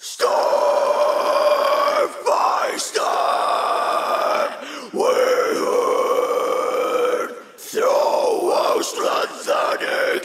Starve by starve, we heard through Auslands and